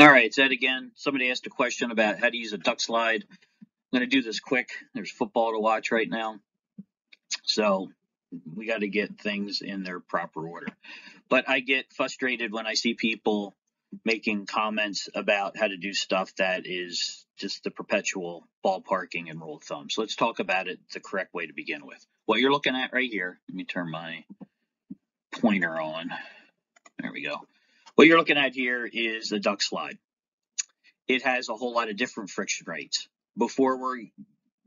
All right, Ed again. Somebody asked a question about how to use a duct slide. I'm going to do this quick. There's football to watch right now. So we got to get things in their proper order. But I get frustrated when I see people making comments about how to do stuff that is just the perpetual ballparking and rule of thumb. So let's talk about it the correct way to begin with. What you're looking at right here, let me turn my pointer on. There we go. What you're looking at here is the duct slide. It has a whole lot of different friction rates. Before we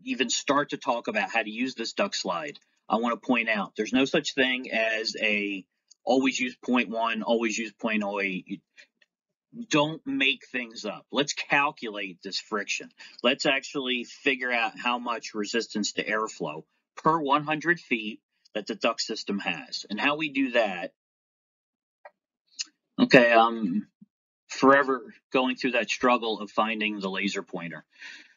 even start to talk about how to use this duct slide, I want to point out there's no such thing as a always use 0.1, always use 0.08. Don't make things up. Let's calculate this friction. Let's actually figure out how much resistance to airflow per 100 feet that the duct system has. And how we do that Okay, I'm forever going through that struggle of finding the laser pointer.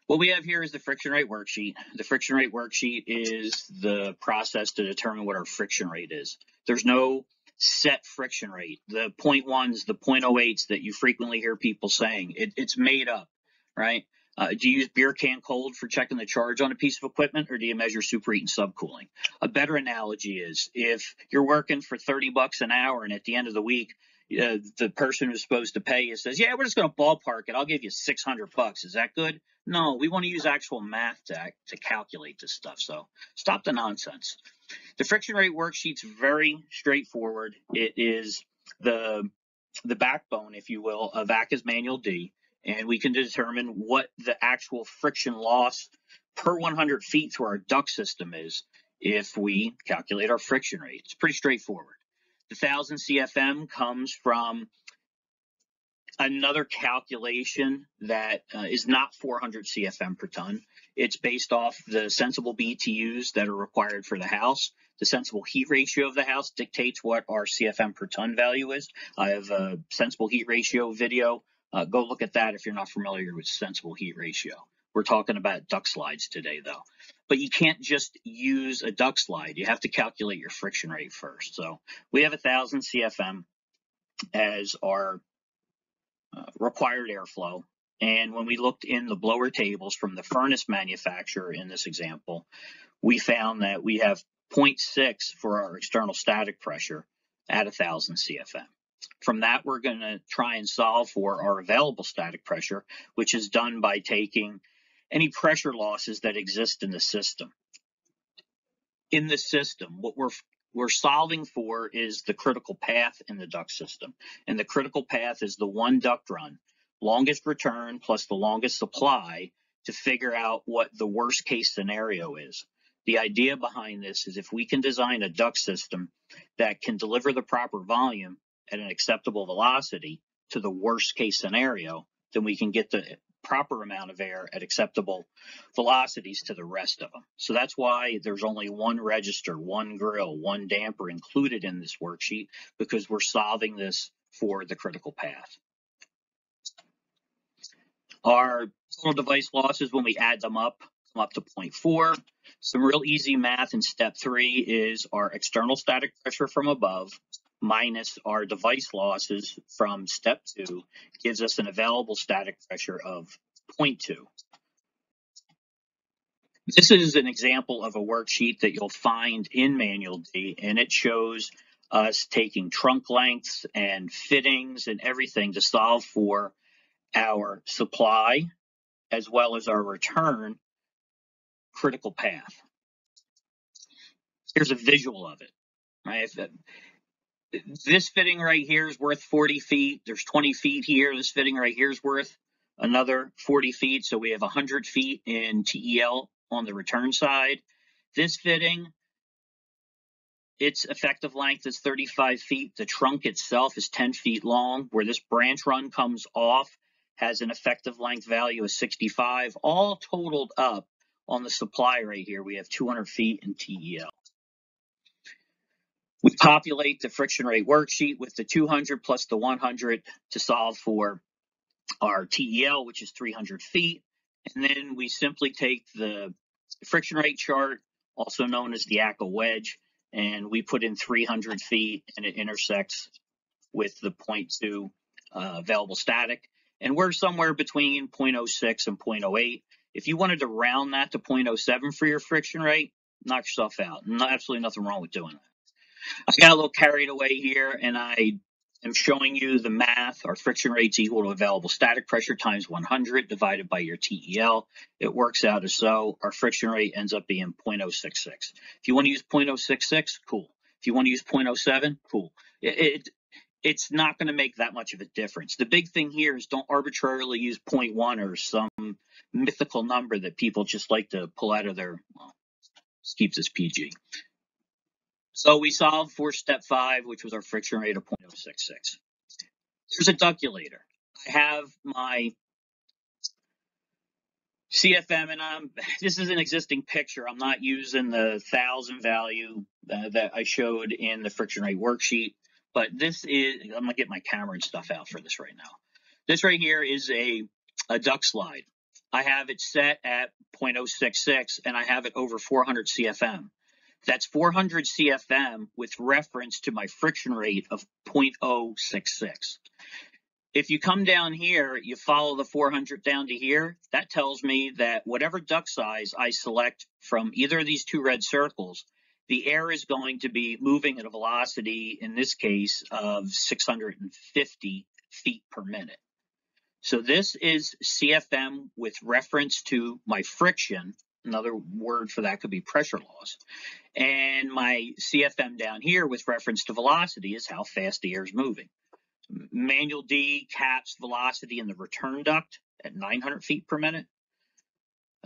What we have here is the friction rate worksheet. The friction rate worksheet is the process to determine what our friction rate is. There's no set friction rate. The 0.1s, the 0.08s that you frequently hear people saying, it, it's made up, right? Uh, do you use beer can cold for checking the charge on a piece of equipment or do you measure superheat and subcooling? A better analogy is if you're working for 30 bucks an hour and at the end of the week, uh, the person who's supposed to pay you says, "Yeah, we're just going to ballpark it. I'll give you 600 bucks. Is that good?" No, we want to use actual math to to calculate this stuff. So stop the nonsense. The friction rate worksheet's very straightforward. It is the the backbone, if you will, of ACCA's Manual D, and we can determine what the actual friction loss per 100 feet through our duct system is if we calculate our friction rate. It's pretty straightforward. The 1000 CFM comes from another calculation that uh, is not 400 CFM per ton. It's based off the sensible BTUs that are required for the house. The sensible heat ratio of the house dictates what our CFM per ton value is. I have a sensible heat ratio video. Uh, go look at that if you're not familiar with sensible heat ratio. We're talking about duct slides today, though. But you can't just use a duct slide. You have to calculate your friction rate first. So we have a 1,000 CFM as our uh, required airflow. And when we looked in the blower tables from the furnace manufacturer in this example, we found that we have 0.6 for our external static pressure at 1,000 CFM. From that, we're going to try and solve for our available static pressure, which is done by taking any pressure losses that exist in the system. In the system, what we're we're solving for is the critical path in the duct system. And the critical path is the one duct run, longest return plus the longest supply to figure out what the worst case scenario is. The idea behind this is if we can design a duct system that can deliver the proper volume at an acceptable velocity to the worst case scenario, then we can get the proper amount of air at acceptable velocities to the rest of them. So that's why there's only one register, one grill, one damper included in this worksheet because we're solving this for the critical path. Our total device losses when we add them up come up to 0.4. Some real easy math in step three is our external static pressure from above minus our device losses from step two gives us an available static pressure of 0.2. This is an example of a worksheet that you'll find in Manual D, and it shows us taking trunk lengths and fittings and everything to solve for our supply as well as our return critical path. Here's a visual of it. Right? This fitting right here is worth 40 feet. There's 20 feet here. This fitting right here is worth another 40 feet. So we have 100 feet in TEL on the return side. This fitting, its effective length is 35 feet. The trunk itself is 10 feet long. Where this branch run comes off has an effective length value of 65. All totaled up on the supply right here, we have 200 feet in TEL. We populate the friction rate worksheet with the 200 plus the 100 to solve for our TEL, which is 300 feet. And then we simply take the friction rate chart, also known as the ACCA wedge, and we put in 300 feet and it intersects with the 0.2 uh, available static. And we're somewhere between 0.06 and 0.08. If you wanted to round that to 0.07 for your friction rate, knock yourself out. Absolutely nothing wrong with doing that. I got a little carried away here and I am showing you the math. Our friction rate's equal to available static pressure times 100 divided by your TEL. It works out as so. Our friction rate ends up being 0.066. If you want to use 0.066, cool. If you want to use 0.07, cool. It, it it's not going to make that much of a difference. The big thing here is don't arbitrarily use 0.1 or some mythical number that people just like to pull out of their, well, keeps this PG. So we solved for step five, which was our friction rate of 0.066. There's a ductulator. I have my CFM, and I'm, this is an existing picture. I'm not using the thousand value uh, that I showed in the friction rate worksheet, but this is, I'm gonna get my camera and stuff out for this right now. This right here is a, a duct slide. I have it set at 0.066 and I have it over 400 CFM. That's 400 CFM with reference to my friction rate of 0.066. If you come down here, you follow the 400 down to here, that tells me that whatever duct size I select from either of these two red circles, the air is going to be moving at a velocity, in this case, of 650 feet per minute. So this is CFM with reference to my friction. Another word for that could be pressure loss. And my CFM down here with reference to velocity is how fast the air is moving. Manual D caps velocity in the return duct at 900 feet per minute.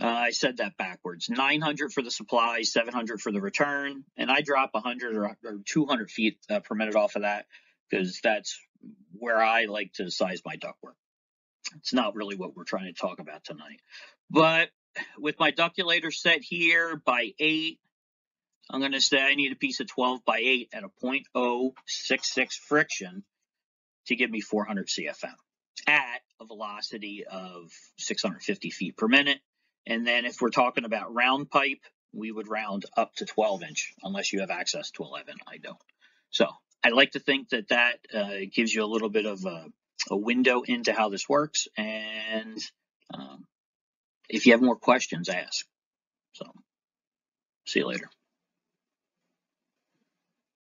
Uh, I said that backwards. 900 for the supply, 700 for the return, and I drop 100 or, or 200 feet uh, per minute off of that because that's where I like to size my ductwork. It's not really what we're trying to talk about tonight. But with my ductulator set here by 8, I'm going to say I need a piece of 12 by 8 at a 0.066 friction to give me 400 CFM at a velocity of 650 feet per minute. And then if we're talking about round pipe, we would round up to 12 inch unless you have access to 11. I don't. So I like to think that that uh, gives you a little bit of a a window into how this works. And um, if you have more questions, ask. So see you later.